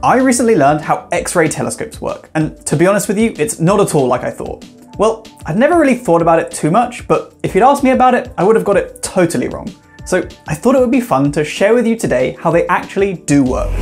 I recently learned how X-ray telescopes work, and to be honest with you, it's not at all like I thought. Well, I'd never really thought about it too much, but if you'd asked me about it, I would have got it totally wrong. So I thought it would be fun to share with you today how they actually do work.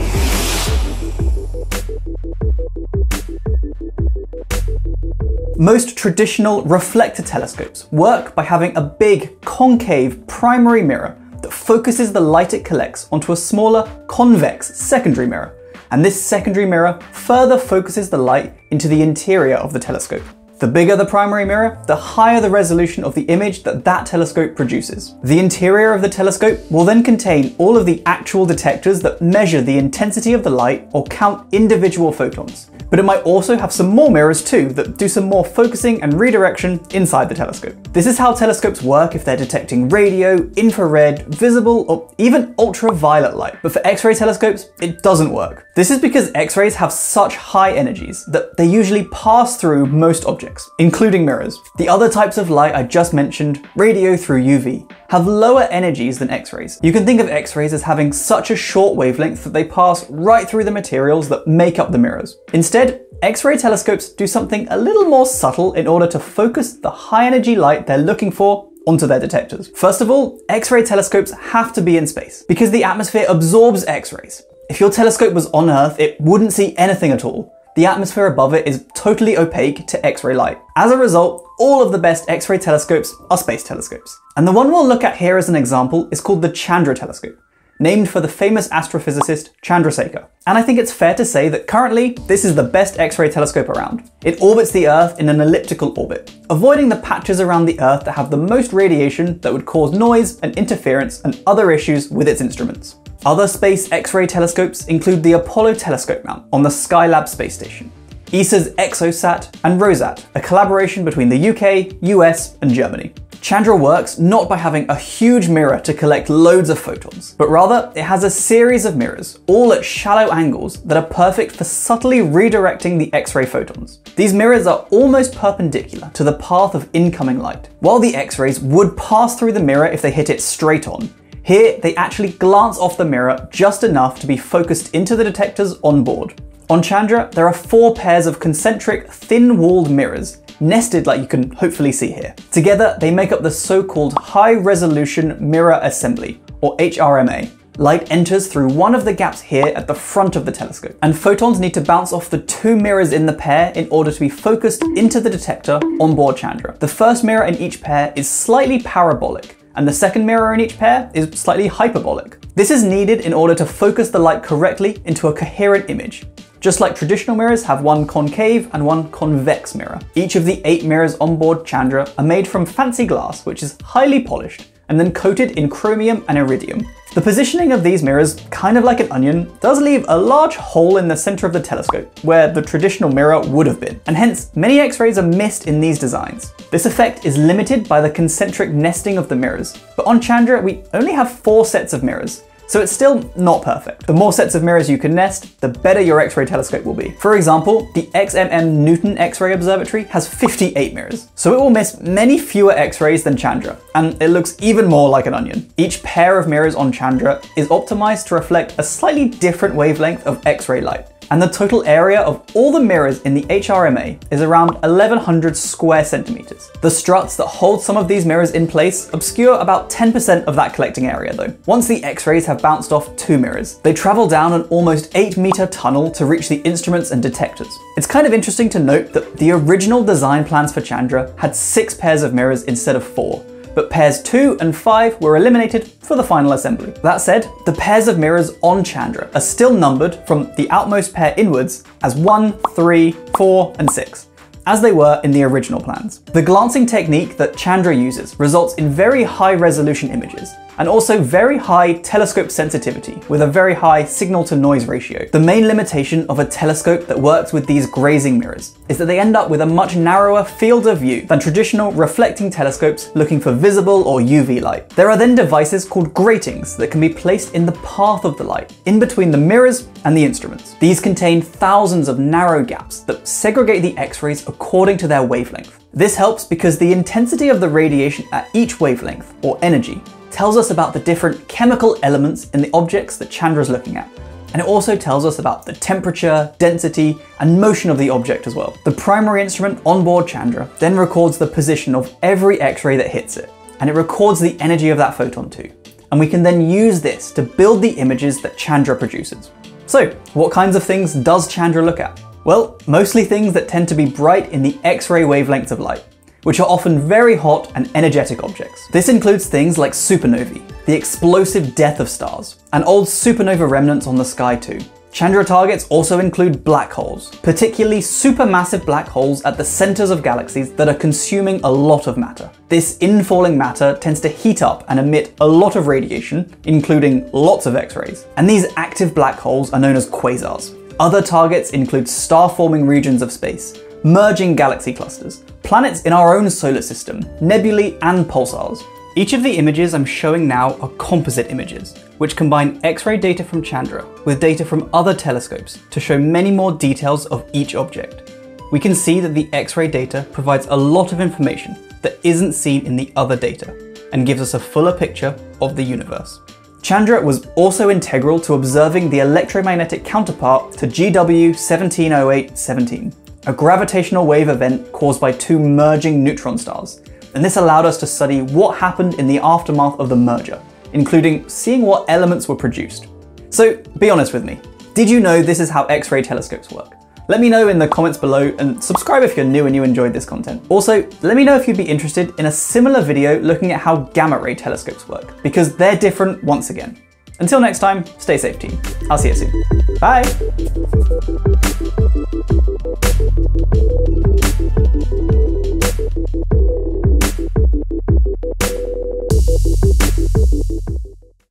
Most traditional reflector telescopes work by having a big concave primary mirror that focuses the light it collects onto a smaller convex secondary mirror. And this secondary mirror further focuses the light into the interior of the telescope. The bigger the primary mirror, the higher the resolution of the image that that telescope produces. The interior of the telescope will then contain all of the actual detectors that measure the intensity of the light or count individual photons but it might also have some more mirrors too that do some more focusing and redirection inside the telescope. This is how telescopes work if they're detecting radio, infrared, visible, or even ultraviolet light. But for X-ray telescopes, it doesn't work. This is because X-rays have such high energies that they usually pass through most objects, including mirrors. The other types of light I just mentioned, radio through UV, have lower energies than X-rays. You can think of X-rays as having such a short wavelength that they pass right through the materials that make up the mirrors. Instead, X-ray telescopes do something a little more subtle in order to focus the high energy light they're looking for onto their detectors. First of all, X-ray telescopes have to be in space because the atmosphere absorbs X-rays. If your telescope was on Earth, it wouldn't see anything at all the atmosphere above it is totally opaque to X-ray light. As a result, all of the best X-ray telescopes are space telescopes. And the one we'll look at here as an example is called the Chandra telescope, named for the famous astrophysicist Chandrasekhar. And I think it's fair to say that currently, this is the best X-ray telescope around. It orbits the Earth in an elliptical orbit, avoiding the patches around the Earth that have the most radiation that would cause noise and interference and other issues with its instruments. Other space X-ray telescopes include the Apollo telescope mount on the Skylab space station, ESA's EXOSAT, and ROSAT, a collaboration between the UK, US, and Germany. Chandra works not by having a huge mirror to collect loads of photons, but rather it has a series of mirrors, all at shallow angles that are perfect for subtly redirecting the X-ray photons. These mirrors are almost perpendicular to the path of incoming light. While the X-rays would pass through the mirror if they hit it straight on, here, they actually glance off the mirror just enough to be focused into the detectors on board. On Chandra, there are four pairs of concentric, thin-walled mirrors, nested like you can hopefully see here. Together, they make up the so-called High Resolution Mirror Assembly, or HRMA. Light enters through one of the gaps here at the front of the telescope, and photons need to bounce off the two mirrors in the pair in order to be focused into the detector on board Chandra. The first mirror in each pair is slightly parabolic, and the second mirror in each pair is slightly hyperbolic. This is needed in order to focus the light correctly into a coherent image. Just like traditional mirrors have one concave and one convex mirror. Each of the eight mirrors on board Chandra are made from fancy glass, which is highly polished and then coated in chromium and iridium. The positioning of these mirrors, kind of like an onion, does leave a large hole in the center of the telescope, where the traditional mirror would have been, and hence many X-rays are missed in these designs. This effect is limited by the concentric nesting of the mirrors, but on Chandra we only have four sets of mirrors, so it's still not perfect. The more sets of mirrors you can nest, the better your X-ray telescope will be. For example, the XMM Newton X-ray Observatory has 58 mirrors, so it will miss many fewer X-rays than Chandra, and it looks even more like an onion. Each pair of mirrors on Chandra is optimized to reflect a slightly different wavelength of X-ray light and the total area of all the mirrors in the HRMA is around 1100 square centimeters. The struts that hold some of these mirrors in place obscure about 10% of that collecting area though. Once the X-rays have bounced off two mirrors, they travel down an almost 8 meter tunnel to reach the instruments and detectors. It's kind of interesting to note that the original design plans for Chandra had six pairs of mirrors instead of four, but pairs 2 and 5 were eliminated for the final assembly. That said, the pairs of mirrors on Chandra are still numbered from the outmost pair inwards as 1, 3, 4, and 6 as they were in the original plans. The glancing technique that Chandra uses results in very high resolution images, and also very high telescope sensitivity with a very high signal to noise ratio. The main limitation of a telescope that works with these grazing mirrors is that they end up with a much narrower field of view than traditional reflecting telescopes looking for visible or UV light. There are then devices called gratings that can be placed in the path of the light, in between the mirrors and the instruments. These contain thousands of narrow gaps that segregate the X-rays according to their wavelength. This helps because the intensity of the radiation at each wavelength, or energy, tells us about the different chemical elements in the objects that Chandra is looking at. and it also tells us about the temperature, density, and motion of the object as well. The primary instrument on board Chandra then records the position of every X-ray that hits it, and it records the energy of that photon too. And we can then use this to build the images that Chandra produces. So, what kinds of things does Chandra look at? Well, mostly things that tend to be bright in the X-ray wavelengths of light which are often very hot and energetic objects. This includes things like supernovae, the explosive death of stars, and old supernova remnants on the sky too. Chandra targets also include black holes, particularly supermassive black holes at the centers of galaxies that are consuming a lot of matter. This infalling matter tends to heat up and emit a lot of radiation, including lots of X-rays. And these active black holes are known as quasars. Other targets include star-forming regions of space, merging galaxy clusters, planets in our own solar system, nebulae and pulsars. Each of the images I'm showing now are composite images, which combine X-ray data from Chandra with data from other telescopes to show many more details of each object. We can see that the X-ray data provides a lot of information that isn't seen in the other data and gives us a fuller picture of the universe. Chandra was also integral to observing the electromagnetic counterpart to GW 1708-17, a gravitational wave event caused by two merging neutron stars, and this allowed us to study what happened in the aftermath of the merger, including seeing what elements were produced. So be honest with me, did you know this is how X-ray telescopes work? Let me know in the comments below and subscribe if you're new and you enjoyed this content. Also, let me know if you'd be interested in a similar video looking at how gamma ray telescopes work, because they're different once again. Until next time, stay safe team. I'll see you soon. Bye!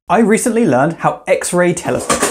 I recently learned how X-ray telescopes